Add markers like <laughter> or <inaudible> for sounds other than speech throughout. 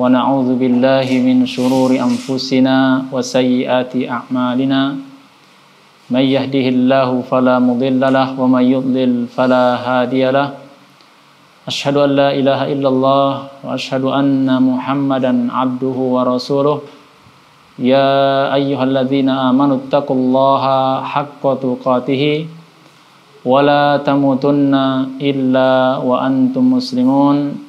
ونعوذ بالله من شرور أنفسنا وسيئات أعمالنا. من يهده الله فلا مضل له ومن يضلل فلا هادي له. أشهد أن لا إله إلا الله وأشهد أن محمدا عبده ورسوله. يا أيها الذين آمنوا اتقوا الله حق تقاته ولا تموتن إلا وأنتم مسلمون.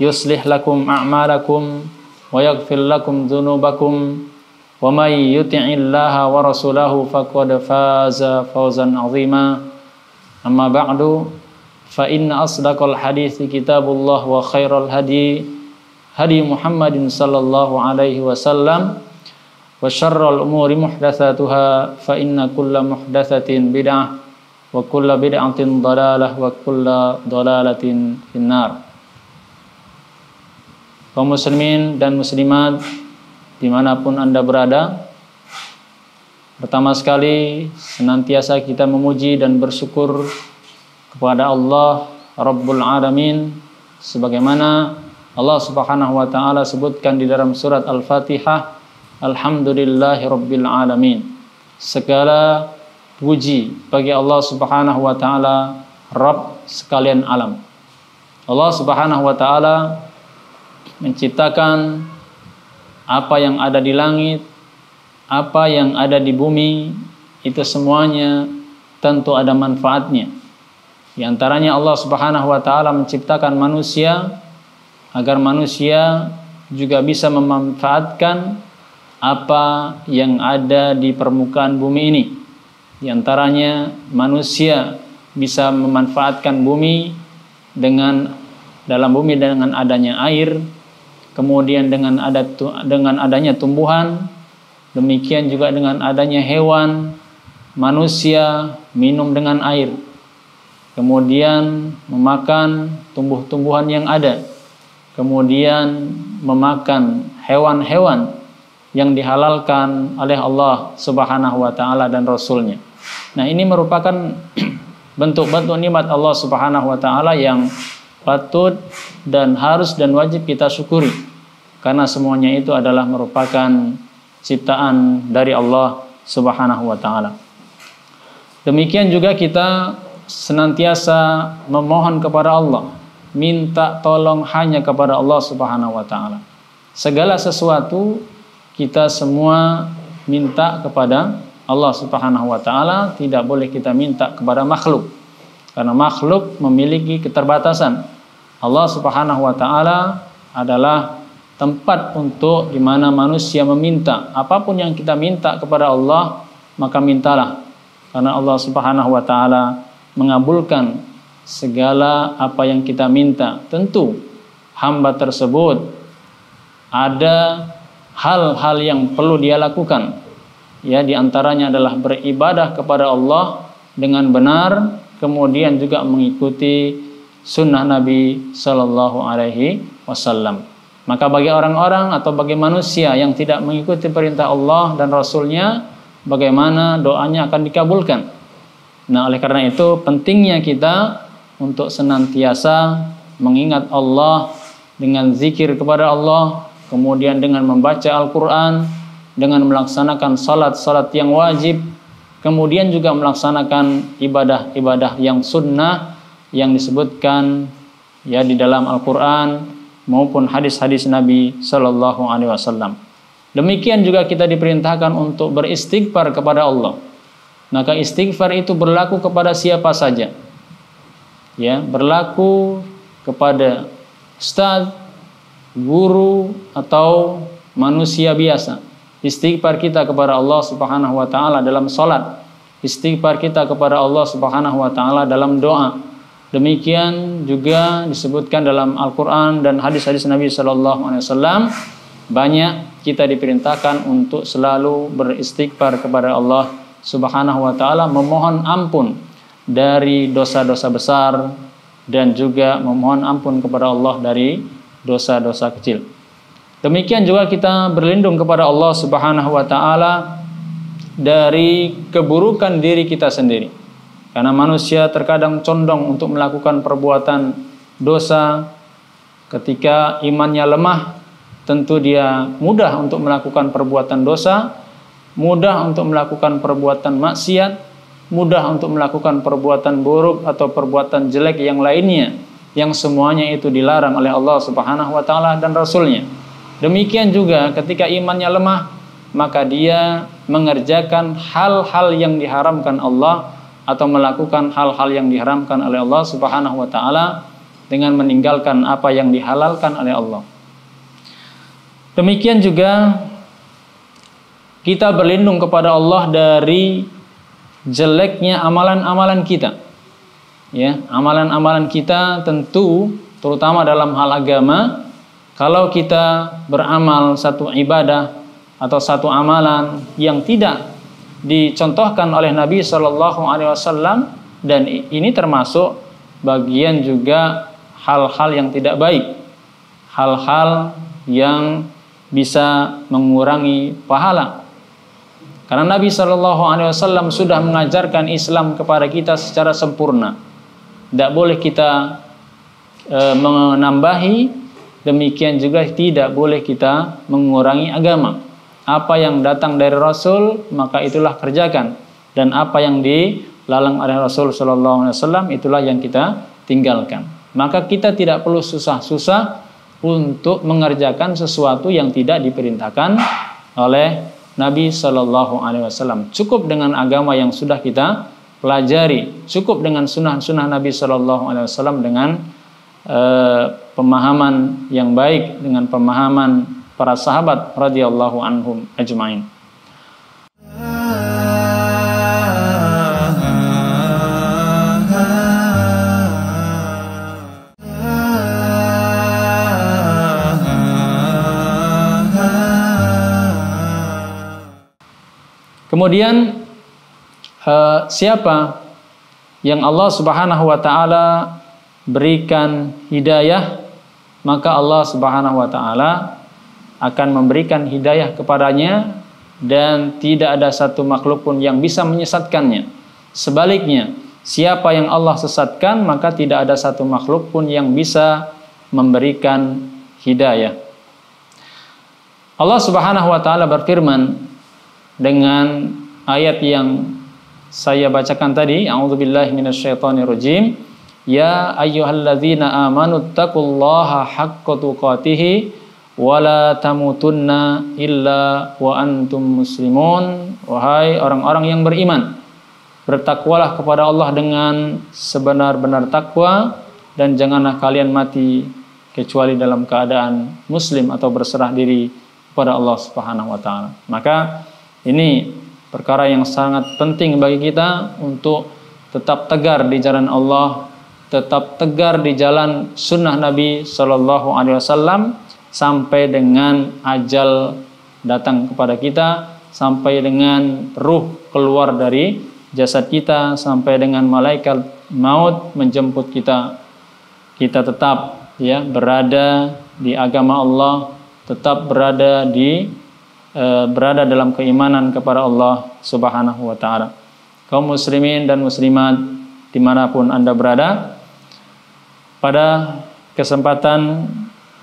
يصلح لكم أعمالكم ويغفر لكم ذنوبكم ومن يطع الله ورسوله فقد فاز فوزا عظيما. أما بعد فإن أصدق الحديث كتاب الله وخير الهدي هدي محمد صلى الله عليه وسلم muhdatsatuha fa inna kulla muhdatsatin bid'ah wa kulla bid'atin dhalalah wa kulla dhalalatin finnar kaum muslimin dan muslimat di mana pun anda berada pertama sekali senantiasa kita memuji dan bersyukur kepada Allah Rabbul Alamin sebagaimana Allah Subhanahu wa taala sebutkan di dalam surat Al-Fatihah Alhamdulillahi Rabbil Alamin. Segala puji bagi Allah subhanahu wa ta'ala Rabb sekalian alam. Allah subhanahu wa ta'ala menciptakan apa yang ada di langit apa yang ada di bumi itu semuanya tentu ada manfaatnya di antaranya Allah Subhanahu wa taala menciptakan manusia agar manusia juga bisa memanfaatkan apa yang ada di permukaan bumi ini. Di antaranya manusia bisa memanfaatkan bumi dengan dalam bumi dengan adanya air, kemudian dengan ada dengan adanya tumbuhan, demikian juga dengan adanya hewan, manusia minum dengan air. Kemudian memakan tumbuh-tumbuhan yang ada. Kemudian memakan hewan-hewan yang dihalalkan oleh Allah Subhanahu wa taala dan rasulnya. Nah, ini merupakan <clears throat> bentuk-bentuk nikmat Allah Subhanahu wa taala yang patut dan harus dan wajib kita syukuri. Karena semuanya itu adalah merupakan ciptaan dari Allah Subhanahu wa taala. Demikian juga kita senantiasa memohon kepada Allah, minta tolong hanya kepada Allah Subhanahu wa taala. Segala sesuatu kita semua minta kepada Allah Subhanahu wa taala, tidak boleh kita minta kepada makhluk. Karena makhluk memiliki keterbatasan. Allah Subhanahu wa taala adalah tempat untuk di mana manusia meminta apa pun yang kita minta kepada Allah, maka mintalah. Karena Allah Subhanahu wa taala mengabulkan segala apa yang kita minta. Tentu hamba tersebut ada hal-hal yang perlu dia lakukan. Ya, di antaranya adalah beribadah kepada Allah dengan benar, kemudian juga mengikuti sunnah Nabi Shallallahu Alaihi Wasallam. Maka bagi orang-orang atau bagi manusia yang tidak mengikuti perintah Allah dan Rasulnya, bagaimana doanya akan dikabulkan. Nah, oleh karena itu pentingnya kita untuk senantiasa mengingat Allah dengan zikir kepada Allah, kemudian dengan membaca Al-Quran, dengan melaksanakan salat-salat yang wajib, kemudian juga melaksanakan ibadah-ibadah yang sunnah yang disebutkan ya di dalam Al-Quran maupun hadis-hadis Nabi Shallallahu Alaihi Wasallam. Demikian juga kita diperintahkan untuk beristighfar kepada Allah. Maka istighfar itu berlaku kepada siapa saja. Ya, berlaku kepada ustaz, guru atau manusia biasa. Istighfar kita kepada Allah Subhanahu wa taala dalam salat, istighfar kita kepada Allah Subhanahu wa taala dalam doa. Demikian juga disebutkan dalam Al-Qur'an dan hadis-hadis Nabi sallallahu alaihi wasallam banyak kita diperintahkan untuk selalu beristighfar kepada Allah Subhanahu wa taala memohon ampun dari dosa-dosa besar dan juga memohon ampun kepada Allah dari dosa-dosa kecil. Demikian juga kita berlindung kepada Allah Subhanahu wa taala dari keburukan diri kita sendiri. Karena manusia terkadang condong untuk melakukan perbuatan dosa ketika imannya lemah, tentu dia mudah untuk melakukan perbuatan dosa, mudah untuk melakukan perbuatan maksiat, mudah untuk melakukan perbuatan buruk atau perbuatan jelek yang lainnya yang semuanya itu dilarang oleh Allah Subhanahu wa taala dan rasulnya. Demikian juga ketika imannya lemah, maka dia mengerjakan hal-hal yang diharamkan Allah atau melakukan hal-hal yang diharamkan oleh Allah Subhanahu wa taala dengan meninggalkan apa yang dihalalkan oleh Allah. Demikian juga kita berlindung kepada Allah dari jeleknya amalan-amalan kita. Ya, amalan-amalan kita tentu terutama dalam hal agama kalau kita beramal satu ibadah atau satu amalan yang tidak dicontohkan oleh Nabi Shallallahu Alaihi Wasallam dan ini termasuk bagian juga hal-hal yang tidak baik, hal-hal yang bisa mengurangi pahala. Karena Nabi Shallallahu Alaihi Wasallam sudah mengajarkan Islam kepada kita secara sempurna. Tidak boleh kita e, menambahi, demikian juga tidak boleh kita mengurangi agama. Apa yang datang dari Rasul maka itulah kerjakan. Dan apa yang dilalang oleh Rasul Shallallahu Alaihi Wasallam itulah yang kita tinggalkan. Maka kita tidak perlu susah-susah untuk mengerjakan sesuatu yang tidak diperintahkan oleh Nabi Shallallahu Alaihi Wasallam. Cukup dengan agama yang sudah kita pelajari. Cukup dengan sunnah-sunnah Nabi Shallallahu Alaihi Wasallam dengan uh, pemahaman yang baik dengan pemahaman para sahabat radhiyallahu anhum ajmain. Kemudian uh, siapa yang Allah Subhanahu wa taala berikan hidayah maka Allah Subhanahu wa taala akan memberikan hidayah kepadanya dan tidak ada satu makhluk pun yang bisa menyesatkannya. Sebaliknya, siapa yang Allah sesatkan maka tidak ada satu makhluk pun yang bisa memberikan hidayah. Allah Subhanahu wa taala berfirman dengan ayat yang saya bacakan tadi, a'udzubillahi minasyaitonirrajim. Ya ayyuhalladzina amanu taqullaha haqqa tuqatih wala tamutunna illa wa antum muslimun wahai orang-orang yang beriman bertakwalah kepada Allah dengan sebenar-benar takwa dan janganlah kalian mati kecuali dalam keadaan muslim atau berserah diri kepada Allah Subhanahu wa taala. Maka ini perkara yang sangat penting bagi kita untuk tetap tegar di jalan Allah, tetap tegar di jalan sunnah Nabi Shallallahu alaihi wasallam sampai dengan ajal datang kepada kita, sampai dengan ruh keluar dari jasad kita, sampai dengan malaikat maut menjemput kita. Kita tetap ya berada di agama Allah, tetap berada di e, berada dalam keimanan kepada Allah Subhanahu wa taala. Kaum muslimin dan muslimat di mana pun Anda berada, pada kesempatan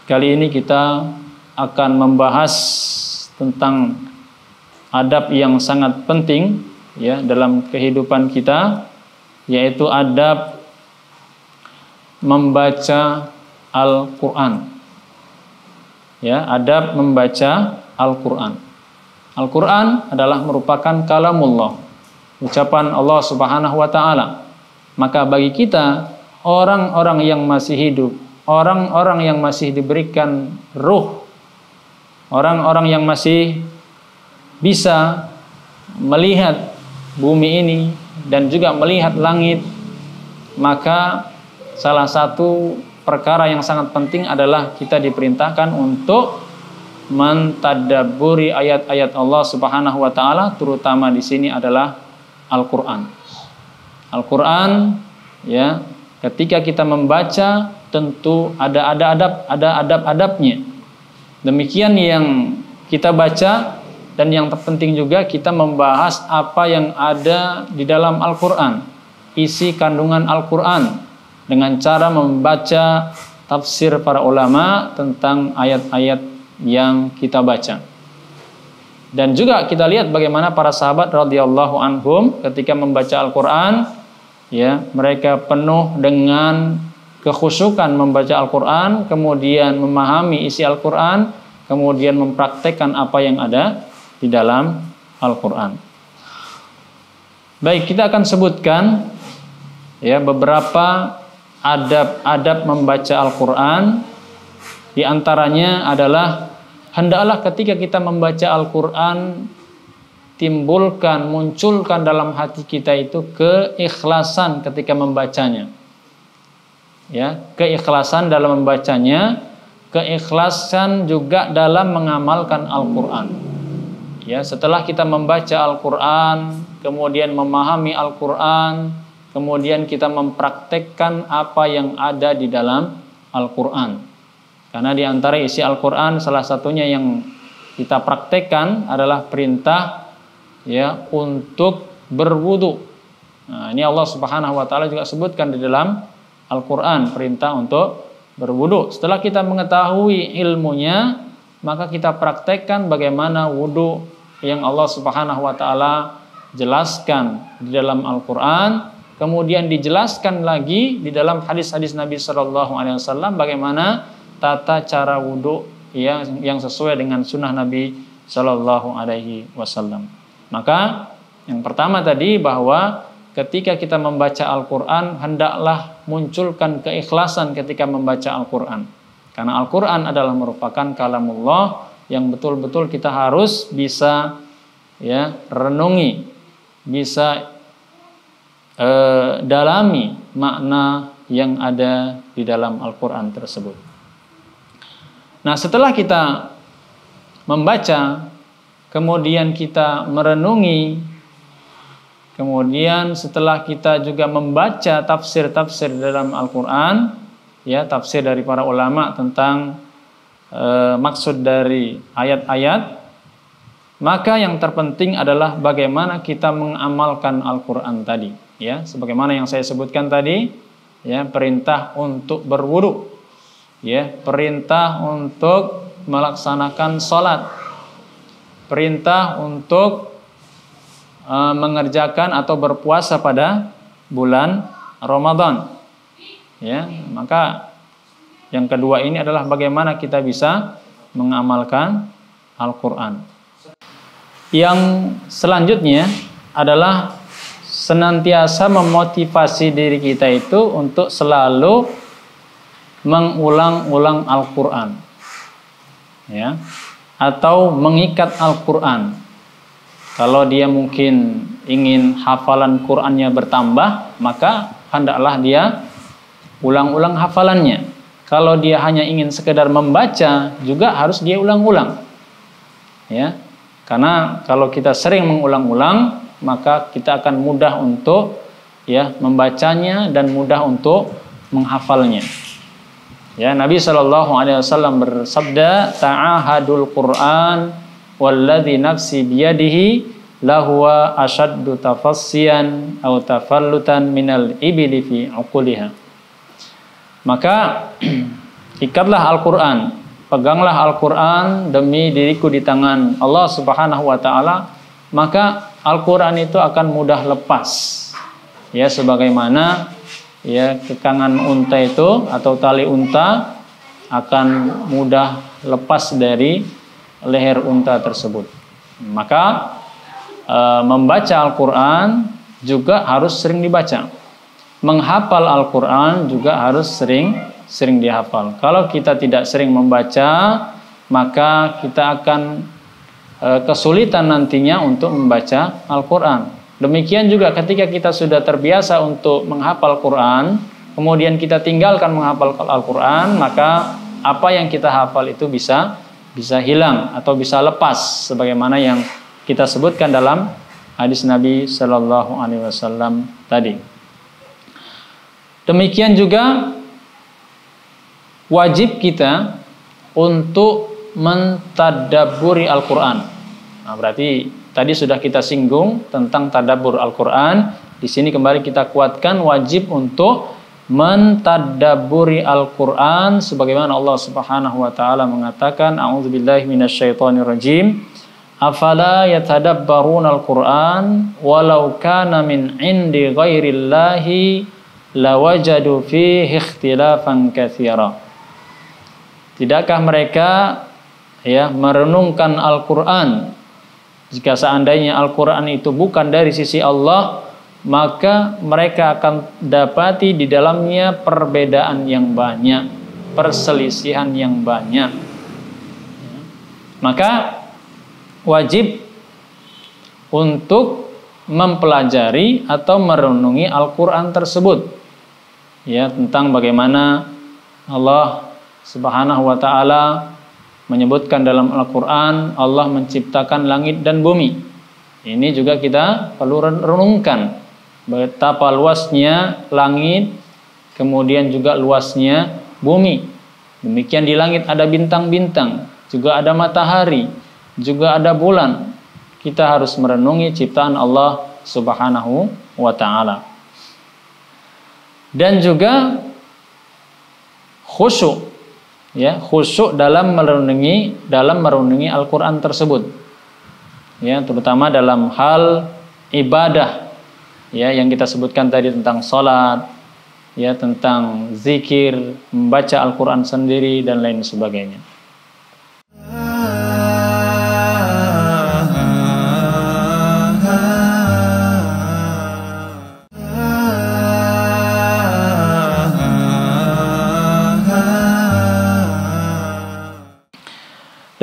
Kali ini kita akan membahas tentang adab yang sangat penting ya dalam kehidupan kita yaitu adab membaca Al-Qur'an. Ya, adab membaca Al-Qur'an. Al-Qur'an adalah merupakan kalamullah, ucapan Allah Subhanahu wa taala. Maka bagi kita orang-orang yang masih hidup, orang-orang yang masih diberikan ruh, orang-orang yang masih bisa melihat bumi ini dan juga melihat langit, maka salah satu perkara yang sangat penting adalah kita diperintahkan untuk mentadaburi ayat-ayat Allah Subhanahu wa taala terutama di sini adalah Al-Qur'an. Al-Qur'an ya, ketika kita membaca tentu ada ada adab ada adab-adabnya. Demikian yang kita baca dan yang terpenting juga kita membahas apa yang ada di dalam Al-Qur'an, isi kandungan Al-Qur'an dengan cara membaca tafsir para ulama tentang ayat-ayat yang kita baca. Dan juga kita lihat bagaimana para sahabat radhiyallahu anhum ketika membaca Al-Qur'an ya, mereka penuh dengan kekhusyukan membaca Al-Qur'an, kemudian memahami isi Al-Qur'an, kemudian mempraktekkan apa yang ada di dalam Al-Quran. Baik, kita akan sebutkan ya beberapa adab-adab membaca Al-Quran. Di antaranya adalah hendaklah ketika kita membaca Al-Quran timbulkan, munculkan dalam hati kita itu keikhlasan ketika membacanya. Ya, keikhlasan dalam membacanya, keikhlasan juga dalam mengamalkan Al-Quran. Ya, setelah kita membaca Al-Qur'an, kemudian memahami Al-Qur'an, kemudian kita mempraktekkan apa yang ada di dalam Al-Qur'an. Karena di antara isi Al-Qur'an salah satunya yang kita praktekkan adalah perintah ya untuk berwudu. Nah, ini Allah Subhanahu wa taala juga sebutkan di dalam Al-Qur'an perintah untuk berwudu. Setelah kita mengetahui ilmunya, maka kita praktekkan bagaimana wudu yang Allah Subhanahu wa taala jelaskan di dalam Al-Qur'an, kemudian dijelaskan lagi di dalam hadis-hadis Nabi Shallallahu alaihi wasallam bagaimana tata cara wudhu yang yang sesuai dengan sunnah Nabi Shallallahu alaihi wasallam. Maka yang pertama tadi bahwa ketika kita membaca Al-Qur'an hendaklah munculkan keikhlasan ketika membaca Al-Qur'an. Karena Al-Qur'an adalah merupakan kalamullah yang betul-betul kita harus bisa ya renungi, bisa eh, dalami makna yang ada di dalam Al-Qur'an tersebut. Nah, setelah kita membaca, kemudian kita merenungi, kemudian setelah kita juga membaca tafsir-tafsir dalam Al-Qur'an, ya, tafsir dari para ulama tentang e, maksud dari ayat-ayat, maka yang terpenting adalah bagaimana kita mengamalkan Al-Quran tadi. Ya, sebagaimana yang saya sebutkan tadi, ya perintah untuk berwudu, ya perintah untuk melaksanakan sholat, perintah untuk e, mengerjakan atau berpuasa pada bulan Ramadan. Ya, maka yang kedua ini adalah bagaimana kita bisa mengamalkan Al-Quran. Yang selanjutnya adalah senantiasa memotivasi diri kita itu untuk selalu mengulang-ulang Al-Quran. Ya, atau mengikat Al-Quran. Kalau dia mungkin ingin hafalan Qurannya bertambah, maka hendaklah dia ulang-ulang hafalannya. Kalau dia hanya ingin sekedar membaca, juga harus dia ulang-ulang. Ya. Karena kalau kita sering mengulang-ulang, maka kita akan mudah untuk ya membacanya dan mudah untuk menghafalnya. Ya, Nabi Shallallahu alaihi wasallam bersabda, "Ta'ahadul Qur'an walladzi nafsi biyadihi lahuwa ashaddu tafassiyan aw tafallutan minal ibili fi uquliha." Maka <clears throat> ikatlah Al-Quran, peganglah Al-Quran demi diriku di tangan Allah Subhanahu wa Ta'ala, maka Al-Quran itu akan mudah lepas. Ya, sebagaimana ya kekangan unta itu atau tali unta akan mudah lepas dari leher unta tersebut. Maka e, membaca Al-Qur'an juga harus sering dibaca. Menghafal Al-Qur'an juga harus sering sering dihafal. Kalau kita tidak sering membaca, maka kita akan e, kesulitan nantinya untuk membaca Al-Qur'an. Demikian juga ketika kita sudah terbiasa untuk menghafal Quran, kemudian kita tinggalkan menghafal Al-Qur'an, maka apa yang kita hafal itu bisa bisa hilang atau bisa lepas sebagaimana yang kita sebutkan dalam hadis Nabi Shallallahu alaihi wasallam tadi. Demikian juga wajib kita untuk mentadaburi Al-Qur'an. Nah, berarti tadi sudah kita singgung tentang tadabur Al-Qur'an. Di sini kembali kita kuatkan wajib untuk mentadaburi Al-Qur'an sebagaimana Allah Subhanahu wa taala mengatakan a'udzubillahi minasyaitonirrajim. Afala yatadabbaruna al-Qur'an walau kana min indi ghairillahi lawajadu fihi ikhtilafan katsira. Tidakkah mereka ya merenungkan Al-Qur'an jika seandainya Al-Qur'an itu bukan dari sisi Allah maka mereka akan dapati di dalamnya perbedaan yang banyak, perselisihan yang banyak. Maka wajib untuk mempelajari atau merenungi Al-Qur'an tersebut. Ya, tentang bagaimana Allah Subhanahu wa taala menyebutkan dalam Al-Qur'an Allah menciptakan langit dan bumi. Ini juga kita perlu renungkan betapa luasnya langit, kemudian juga luasnya bumi. Demikian di langit ada bintang-bintang, juga ada matahari, juga ada bulan. Kita harus merenungi ciptaan Allah Subhanahu wa taala. Dan juga khusyuk ya, khusyuk dalam merenungi dalam merenungi Al-Qur'an tersebut. Ya, terutama dalam hal ibadah ya yang kita sebutkan tadi tentang sholat, ya tentang zikir, membaca Al-Quran sendiri dan lain sebagainya.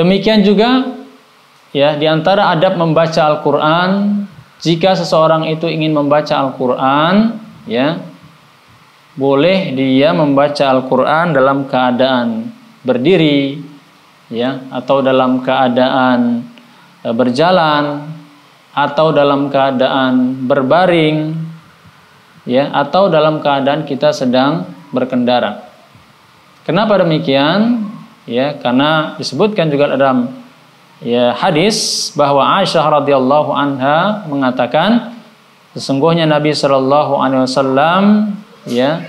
Demikian juga ya di antara adab membaca Al-Qur'an jika seseorang itu ingin membaca Al-Qur'an, ya, boleh dia membaca Al-Qur'an dalam keadaan berdiri, ya, atau dalam keadaan e, berjalan atau dalam keadaan berbaring, ya, atau dalam keadaan kita sedang berkendara. Kenapa demikian? Ya, karena disebutkan juga dalam ya hadis bahwa Aisyah radhiyallahu anha mengatakan sesungguhnya Nabi Shallallahu alaihi wasallam ya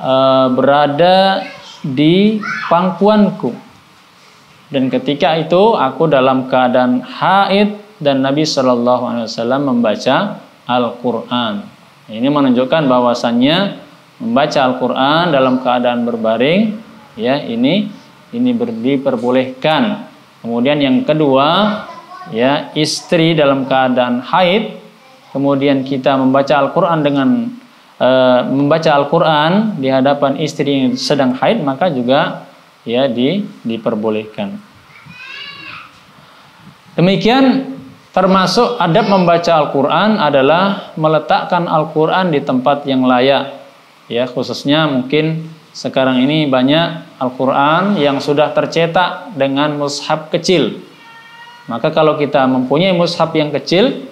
uh, berada di pangkuanku dan ketika itu aku dalam keadaan haid dan Nabi Shallallahu alaihi wasallam membaca Al-Qur'an. Ini menunjukkan bahwasannya membaca Al-Qur'an dalam keadaan berbaring ya ini ini diperbolehkan Kemudian yang kedua, ya istri dalam keadaan haid, kemudian kita membaca Al-Qur'an dengan e, membaca Al-Qur'an di hadapan istri yang sedang haid maka juga ya di, diperbolehkan. Demikian termasuk adab membaca Al-Qur'an adalah meletakkan Al-Qur'an di tempat yang layak. Ya, khususnya mungkin sekarang ini banyak Al-Quran yang sudah tercetak dengan mushaf kecil. Maka kalau kita mempunyai mushaf yang kecil,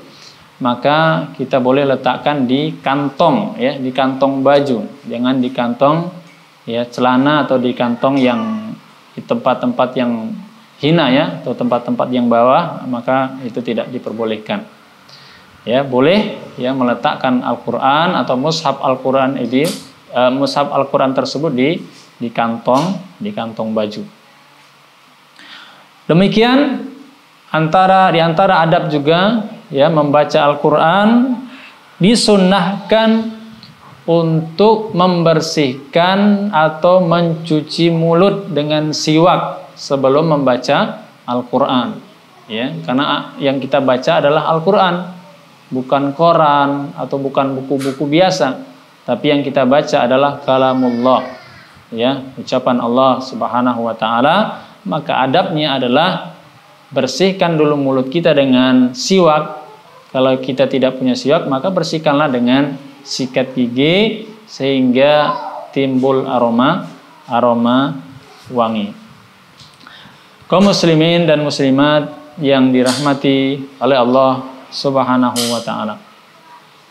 maka kita boleh letakkan di kantong ya, di kantong baju, jangan di kantong ya celana atau di kantong yang di tempat-tempat yang hina ya atau tempat-tempat yang bawah, maka itu tidak diperbolehkan. Ya, boleh ya meletakkan Al-Qur'an atau mushaf Al-Qur'an ini uh, mushaf Al-Qur'an tersebut di di kantong di kantong baju. Demikian antara di antara adab juga ya membaca Al-Qur'an disunnahkan untuk membersihkan atau mencuci mulut dengan siwak sebelum membaca Al-Qur'an. Ya, karena yang kita baca adalah Al-Qur'an, bukan koran atau bukan buku-buku biasa, tapi yang kita baca adalah kalamullah. Ya, ucapan Allah Subhanahu wa taala, maka adabnya adalah bersihkan dulu mulut kita dengan siwak. Kalau kita tidak punya siwak, maka bersihkanlah dengan sikat gigi sehingga timbul aroma aroma wangi. Kaum muslimin dan muslimat yang dirahmati oleh Allah Subhanahu wa taala.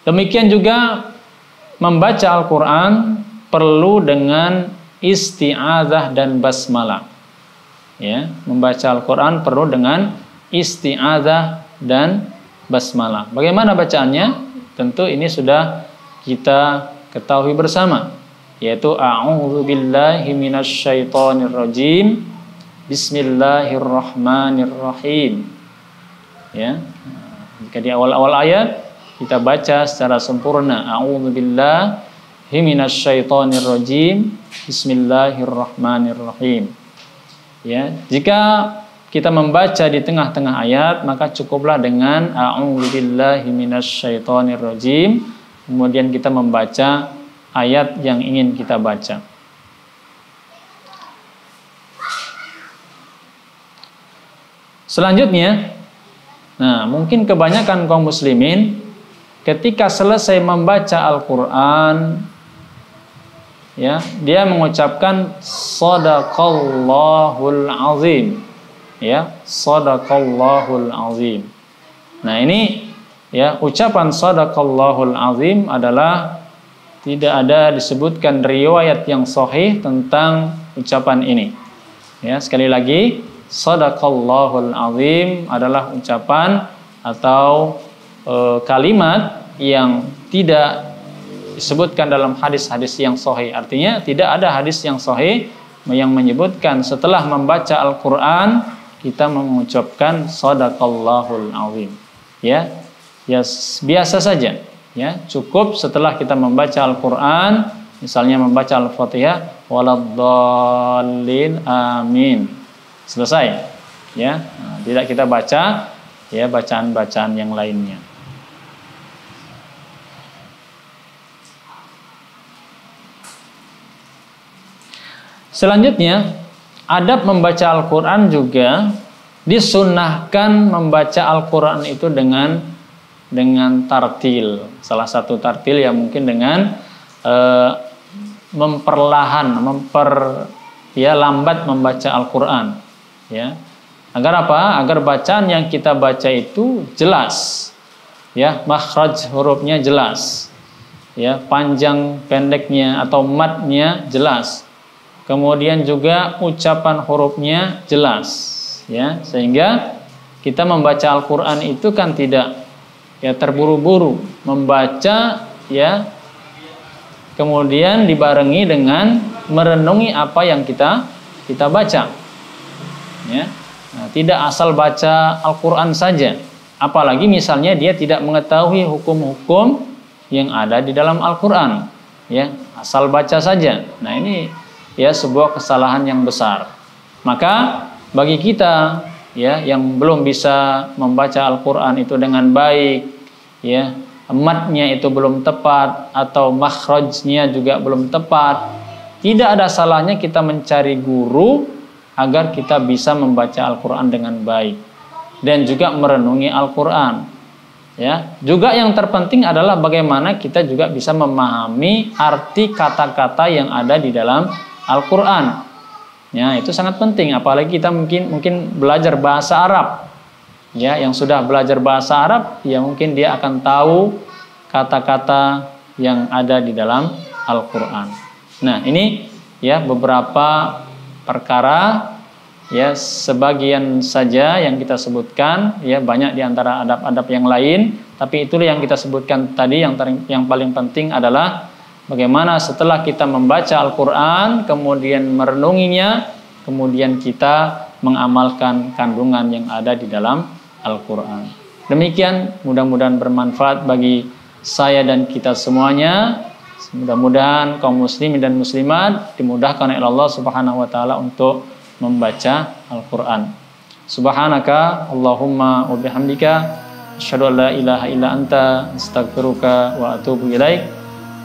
Demikian juga membaca Al-Qur'an perlu dengan isti'adzah dan basmalah. Ya, membaca Al-Qur'an perlu dengan isti'adzah dan basmalah. Bagaimana bacaannya? Tentu ini sudah kita ketahui bersama yaitu a'udzu billahi minasyaitonir rajim bismillahirrahmanirrahim ya jika di awal-awal ayat kita baca secara sempurna. A'udzu billahi minasyaitonir rajim. Bismillahirrahmanirrahim. Ya jika kita membaca di tengah-tengah ayat maka cukuplah dengan a'udzu billahi minasyaitonir rajim. Kemudian kita membaca ayat yang ingin kita baca. Selanjutnya, nah mungkin kebanyakan kaum muslimin ketika selesai membaca Al-Quran, ya dia mengucapkan sadaqallahul azim, ya sadaqallahul azim. Nah ini ya ucapan sadaqallahul azim adalah tidak ada disebutkan riwayat yang sahih tentang ucapan ini. Ya, sekali lagi, sadaqallahul azim adalah ucapan atau e, kalimat yang tidak disebutkan dalam hadis-hadis yang sahih. Artinya tidak ada hadis yang sahih yang menyebutkan setelah membaca Al-Qur'an kita mengucapkan sadaqallahul azim. Ya. Ya biasa saja ya cukup setelah kita membaca Al-Qur'an misalnya membaca Al-Fatihah amin selesai ya tidak kita baca ya bacaan-bacaan yang lainnya Selanjutnya, adab membaca Al-Quran juga disunahkan membaca Al-Quran itu dengan dengan tartil. Salah satu tartil yang mungkin dengan e, memperlahan, memper ya lambat membaca Al-Qur'an, ya. Agar apa? Agar bacaan yang kita baca itu jelas. Ya, makhraj hurufnya jelas. Ya, panjang pendeknya atau matnya jelas. Kemudian juga ucapan hurufnya jelas, ya. Sehingga kita membaca Al-Qur'an itu kan tidak ya terburu-buru membaca ya. Kemudian dibarengi dengan merenungi apa yang kita kita baca ya. Nah, tidak asal baca Al-Qur'an saja. Apalagi misalnya dia tidak mengetahui hukum-hukum yang ada di dalam Al-Qur'an ya. Asal baca saja. Nah ini ya sebuah kesalahan yang besar. Maka bagi kita ya yang belum bisa membaca Al-Qur'an itu dengan baik ya matnya itu belum tepat atau makhrajnya juga belum tepat tidak ada salahnya kita mencari guru agar kita bisa membaca Al-Qur'an dengan baik dan juga merenungi Al-Qur'an ya. Juga yang terpenting adalah bagaimana kita juga bisa memahami arti kata-kata yang ada di dalam Al-Qur'an Ya, itu sangat penting apalagi kita mungkin mungkin belajar bahasa Arab. Ya, yang sudah belajar bahasa Arab, ya mungkin dia akan tahu kata-kata yang ada di dalam Al-Qur'an. Nah, ini ya beberapa perkara ya sebagian saja yang kita sebutkan ya banyak di antara adab-adab yang lain tapi itulah yang kita sebutkan tadi yang yang paling penting adalah Bagaimana setelah kita membaca Al-Quran, kemudian merenunginya, kemudian kita mengamalkan kandungan yang ada di dalam Al-Quran. Demikian, mudah-mudahan bermanfaat bagi saya dan kita semuanya. Mudah-mudahan kaum muslimin dan muslimat dimudahkan oleh Allah Subhanahu wa taala untuk membaca Al-Qur'an. Subhanaka Allahumma wa bihamdika asyhadu an la ilaha illa anta astaghfiruka wa atubu ilaik.